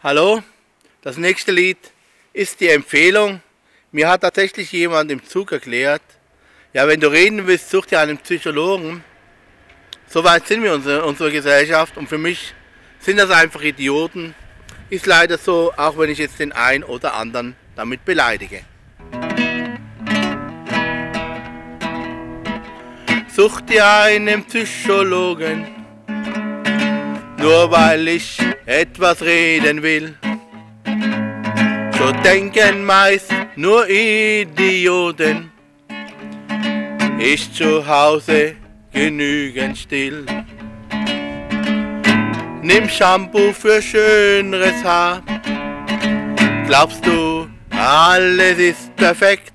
Hallo, das nächste Lied ist die Empfehlung. Mir hat tatsächlich jemand im Zug erklärt, ja, wenn du reden willst, such dir einen Psychologen. So weit sind wir in unserer Gesellschaft und für mich sind das einfach Idioten. Ist leider so, auch wenn ich jetzt den einen oder anderen damit beleidige. Such dir einen Psychologen, nur weil ich etwas reden will. So denken meist nur Idioten, ich zu Hause genügend still. Nimm Shampoo für schöneres Haar, glaubst du, alles ist perfekt?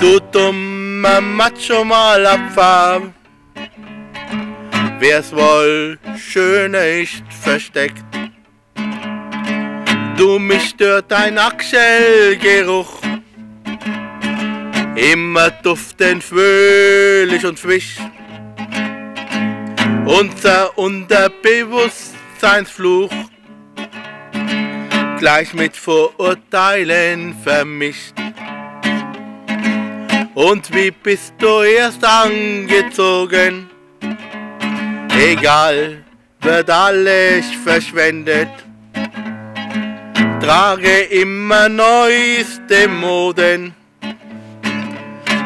Du dummer Macho wer's wohl schöner ist versteckt. Du, mich stört dein Achselgeruch, immer duftend fröhlich und frisch. Unser Unterbewusstseinsfluch, gleich mit Vorurteilen vermischt. Und wie bist du erst angezogen? Egal, wird alles verschwendet. Trage immer neueste Moden,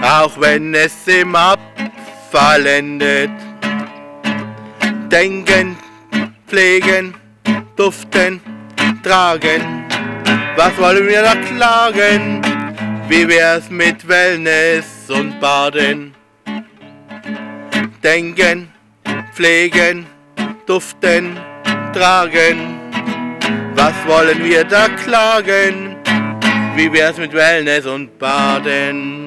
auch wenn es im Abfall endet. Denken, pflegen, duften, tragen. Was wollen wir da klagen? Wie wär's mit Wellness und Baden? Denken, pflegen, duften, tragen. Was wollen wir da klagen? Wie wär's mit Wellness und Baden?